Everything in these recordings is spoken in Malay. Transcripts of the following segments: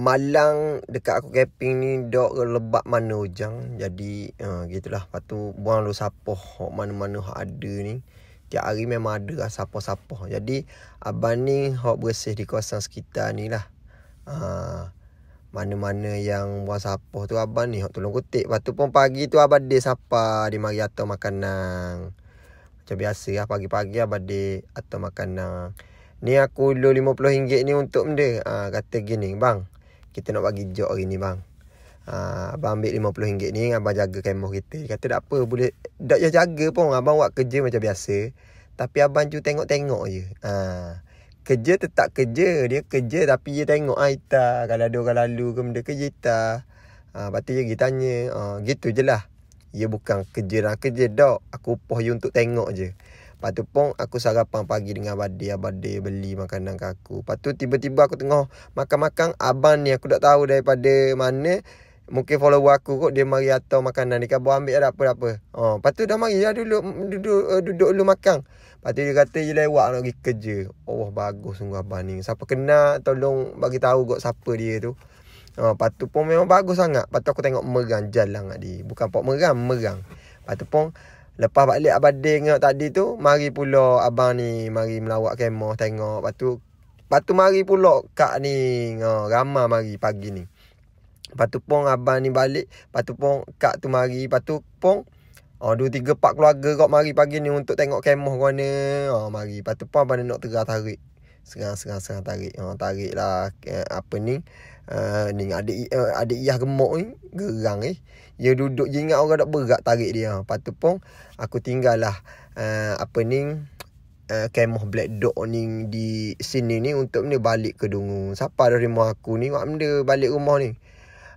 malang dekat aku camping ni dok lebat mana hujang. Jadi uh, gitulah. Lepas tu buang lu sapoh mana-mana hak ada ni. Tiap hari memang ada lah sapoh-sapoh. Jadi abang ni hok bersih di kawasan sekitar ni lah. Uh, mana-mana yang buang sapoh tu abang ni hok tolong kutip. Lepas tu pun pagi tu abang dia sapa di mari atau makanan. Macam biasa lah pagi-pagi abang dia atau makanan. Ni aku lu RM50 ni untuk benda. Ha, kata gini, bang. Kita nak bagi jok hari ni, bang. Ha, abang ambil RM50 ni, abang jaga kemoh kita. Dia kata, tak apa, boleh. Tak payah jaga pun. Abang buat kerja macam biasa. Tapi abang tu tengok-tengok je. Ha, kerja tetap kerja. Dia kerja tapi dia tengok ah, Ita. Kalau ada orang lalu ke benda kerja Ita. Ha, lepas tu dia pergi tanya. Ha, gitu je lah. Ia bukan kerja dan kerja dok. Aku upah you untuk tengok je. Lepas tu pun aku sarapan pagi dengan abadi. Abadi beli makanan ke aku. Lepas tu tiba-tiba aku tengah makan-makan. Abang ni aku tak tahu daripada mana. Mungkin follow aku kot. Dia mari atau makanan. Dia kata ambil ada apa-apa. Oh, lepas tu dah mari ya duduk, duduk, uh, duduk dulu makan. Lepas tu dia kata dia lewat nak pergi kerja. Oh bagus sungguh abang ni. Siapa kenal tolong bagi tahu kot siapa dia tu. Oh, lepas tu pun memang bagus sangat. Lepas tu aku tengok merang jalan kat dia. Bukan pok merang, merang. Lepas tu pun Lepas balik abang tengok tadi tu, mari pula abang ni mari melawak kemah tengok. Lepas tu, lepas tu mari pula kak ni, oh, ramai mari pagi ni. Lepas tu pun abang ni balik, lepas tu pun kak tu mari, lepas tu pun Oh, dua, tiga, empat keluarga kau mari pagi ni untuk tengok kemah kau ni. Oh, mari. Lepas tu pun abang nak terah tarik. Serang, serang, serang tarik. Oh, tarik lah. Apa ni. Uh, ni adik, uh, adik iyah gemuk ni. Gerang eh. Dia duduk je ingat orang tak berat tarik dia. Lepas tu pun aku tinggal lah uh, apa ni uh, kemah black dog ni di sini ni untuk ni balik ke Dungu. Siapa dari rumah aku ni buat benda balik rumah ni.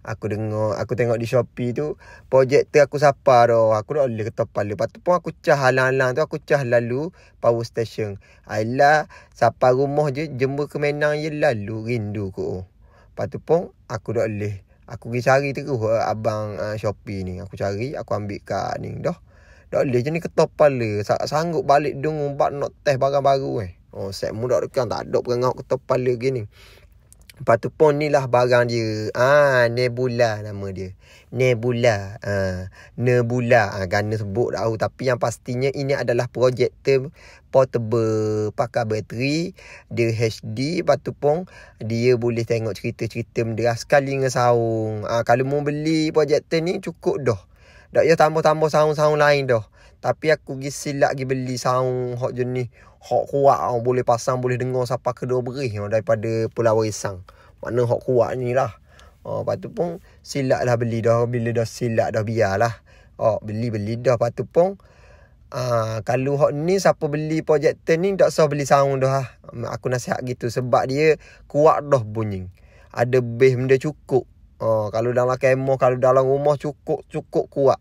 Aku dengar, aku tengok di Shopee tu, projektor aku siapa tu. Aku dah boleh ketuk kepala. Lepas tu pun aku cah halang-halang tu, aku cah lalu power station. Ayolah, siapa rumah je, jemur ke Menang je lalu, rindu ko. Lepas tu pun, aku dah boleh. Aku pergi cari terus uh, abang uh, Shopee ni. Aku cari, aku ambil kat ni. Dah. Dah boleh je ni ketop kepala. Sanggup balik dong umpat nak test barang baru eh. Oh, set mudah dekat tak ada perangau ketok kepala gini. Lepas tu pun ni lah barang dia. Ah, Nebula nama dia. Nebula. Ah, Nebula. Ah, gana sebut tahu. Tapi yang pastinya ini adalah projektor portable pakai bateri. Dia HD. Lepas tu pun dia boleh tengok cerita-cerita benda sekali dengan saung. Ah, kalau mau beli projektor ni cukup dah. Tak payah tambah-tambah saung-saung lain dah. Tapi aku pergi silap pergi beli saung hot jenis hot kuat boleh pasang boleh dengar siapa kedua beri daripada Pulau Isang. Mana hot kuat ni lah. Oh, lepas tu pun silap lah beli dah. Bila dah silap dah biarlah. Oh, beli-beli dah. Lepas tu pun uh, kalau hot ni siapa beli projektor ni tak usah beli saung dah. Aku nasihat gitu sebab dia kuat dah bunyi. Ada bass benda cukup. Oh, kalau dalam kemah, kalau dalam rumah cukup cukup kuat.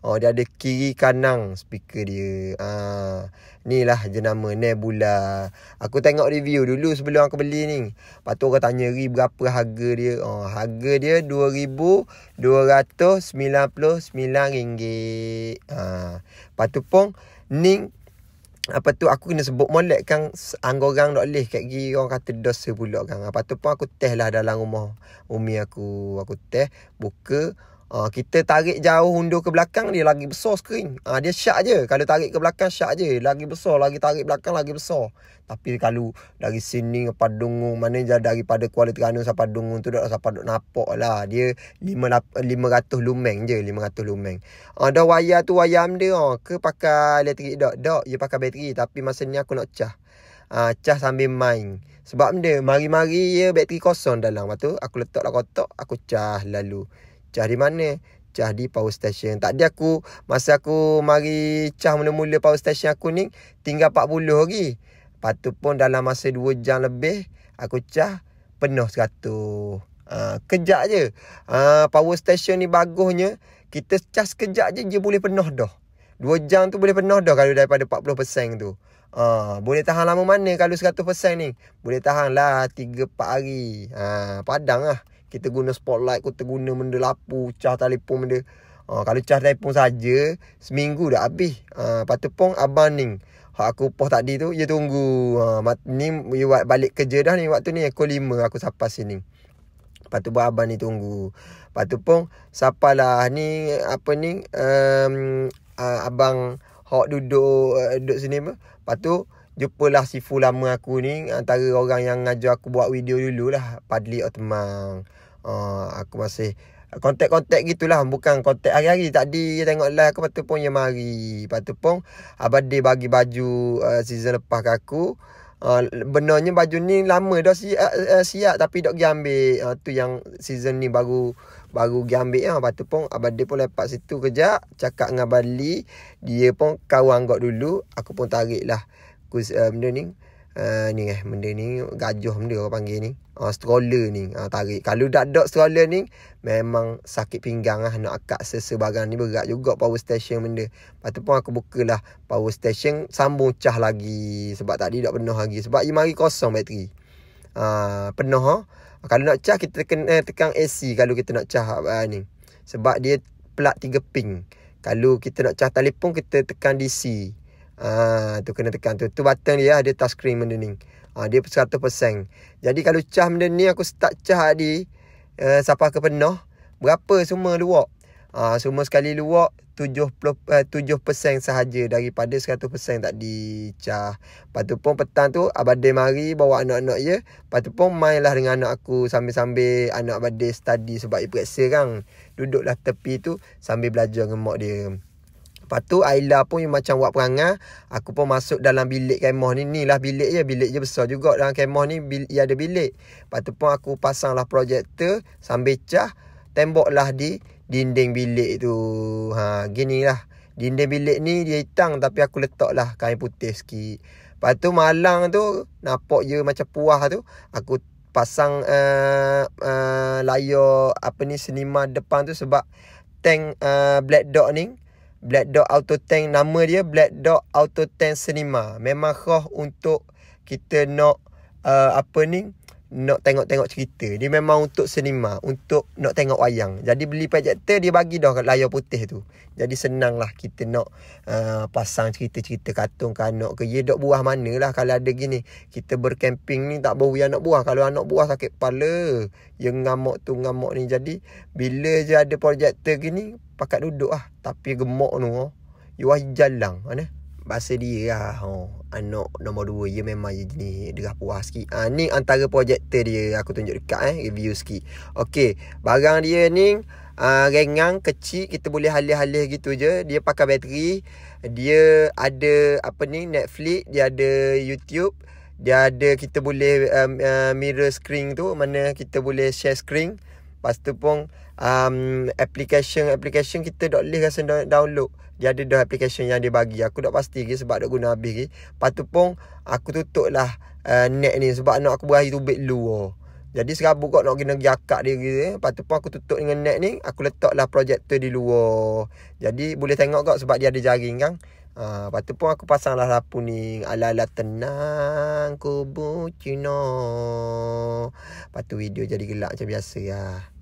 Oh dia ada kiri kanan speaker dia. Ah, ni lah jenama Nebula. Aku tengok review dulu sebelum aku beli ni. Lepas tu orang tanya ri berapa harga dia. Oh, harga dia RM2,299. Ah, lepas tu pun ni apa tu aku kena sebut molek kan anggorang tak boleh kat gigi orang kata dosa pula kan. Lepas tu pun aku test lah dalam rumah umi aku. Aku test buka Uh, kita tarik jauh undur ke belakang dia lagi besar skrin. Uh, dia syak je. Kalau tarik ke belakang syak je. Lagi besar. Lagi tarik belakang lagi besar. Tapi kalau dari sini ke Padungung. Mana daripada Kuala Terengganu sampai Padungung tu dah sampai duk nampak lah. Dia 500 lumeng je. 500 lumeng. Uh, dah wayar tu wayar dia. Uh, ke pakai elektrik tak? Tak. Dia pakai bateri. Tapi masa ni aku nak cah. Uh, cah sambil main. Sebab dia mari-mari ya bateri kosong dalam. Lepas tu aku letak lah kotak. Aku cah lalu. Cah di mana? Cah di power station. Tak ada aku, masa aku mari cah mula-mula power station aku ni, tinggal 40 lagi. Lepas tu pun dalam masa 2 jam lebih, aku cah penuh 100. Uh, kejap je. Uh, power station ni bagusnya, kita cas kejap je, dia boleh penuh dah. 2 jam tu boleh penuh dah kalau daripada 40% tu. Uh, boleh tahan lama mana kalau 100% ni? Boleh tahan lah 3-4 hari. Uh, padang lah kita guna spotlight kita guna benda lapu cah telefon benda. Ha, kalau cah telefon saja seminggu dah habis. Ha, lepas tu pun abang ni. Hak aku poh tadi tu dia tunggu. Ha, ni dia buat balik kerja dah ni waktu ni aku lima aku sampai sini. Lepas tu abang ni tunggu. Lepas tu pun siapalah ni apa ni um, uh, abang hok duduk uh, duduk sini apa. Lepas tu jumpalah si full lama aku ni antara orang yang ngajar aku buat video dulu lah Padli Otman. Uh, aku masih kontak-kontak gitulah bukan kontak hari-hari. Tadi tengok live aku patut pun yang mari. Patut pun abang dia bagi baju uh, season lepas ke aku. Uh, benarnya baju ni lama dah siap, uh, siap tapi dok pergi ambil. Uh, tu yang season ni baru baru pergi ambil. Ya. Lepas tu pun abang dia pun lepak situ kejap cakap dengan Bali dia pun kawan kau dulu aku pun tarik lah kus, uh, benda ni uh, ni eh benda ni gajuh benda orang panggil ni. Uh, stroller ni uh, tarik. Kalau tak ada stroller ni memang sakit pinggang lah nak akak sesebarang ni berat juga power station benda. Lepas tu pun aku buka lah power station sambung cah lagi sebab tadi tak penuh lagi. Sebab ia mari kosong bateri. Uh, penuh ha? kalau nak cah kita tekan, eh, tekan AC kalau kita nak cah uh, ni. Sebab dia plug 3 pin kalau kita nak cah telefon kita tekan DC Ah tu kena tekan tu. Tu button dia ada touch screen benda ni. Ah dia 100%. Jadi kalau cah benda ni aku start cah tadi uh, siapa ke penuh berapa semua luak. Ah semua sekali luak 70 uh, 7% sahaja daripada 100% tak dicah. Lepas tu pun petang tu abade mari bawa anak-anak ya. Lepas tu pun mainlah dengan anak aku sambil-sambil anak abade study sebab dia periksa kan. Duduklah tepi tu sambil belajar dengan mak dia. Lepas tu Aila pun macam buat perangai. Aku pun masuk dalam bilik kemah ni. Ni lah bilik je. Bilik je besar juga dalam kemah ni. Ia ada bilik. Lepas tu pun aku pasang lah projektor. Sambil cah. Tembok lah di dinding bilik tu. Ha, gini lah. Dinding bilik ni dia hitam. Tapi aku letak lah kain putih sikit. Lepas tu malang tu. Nampak je macam puah tu. Aku pasang uh, uh, layar apa ni senima depan tu sebab tank uh, black dog ni Black Dog Auto Tank nama dia Black Dog Auto Tank Cinema. Memang khas untuk kita nak uh, apa ni nak tengok-tengok cerita. Dia memang untuk cinema, untuk nak tengok wayang. Jadi beli projector dia bagi dah layar putih tu. Jadi senang lah kita nak uh, pasang cerita-cerita kartun ke anak ke. Ya dok buah mana lah kalau ada gini. Kita bercamping ni tak bau anak buah. Kalau anak buah sakit kepala. Yang ngamuk tu ngamuk ni. Jadi bila je ada projector gini pakat duduk lah. Tapi gemuk tu. Oh. Yuah jalan. Mana? Bahasa dia lah. Oh anak nombor dua Ia memang je jenis Derah puas sikit. Ha, Ni antara projektor dia Aku tunjuk dekat eh Review sikit. Okay Barang dia ni uh, Rengang Kecil Kita boleh halih-halih gitu je. Dia pakai bateri. Dia ada Apa ni Netflix Dia ada YouTube Dia ada Kita boleh um, uh, Mirror screen tu Mana kita boleh share screen Lepas tu pun um, Application Application kita tak boleh rasa download dia ada dah application yang dia bagi. Aku tak pasti lagi sebab dah guna habis lagi. Lepas tu pun aku tutup lah uh, net ni sebab nak aku berakhir tubik lu. Oh. Jadi serabut kau nak kena pergi dia gitu. Eh. Lepas tu pun aku tutup dengan net ni. Aku letak lah projektor di luar. Jadi boleh tengok kau sebab dia ada jaring kan. Uh, lepas tu pun aku pasang lah lampu ni. Ala-ala tenang kubu Cina. Lepas tu video jadi gelap macam biasa lah. Ya.